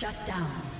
Shut down.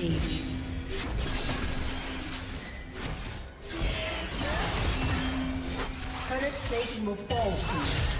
Rampage. Turret plating will fall soon.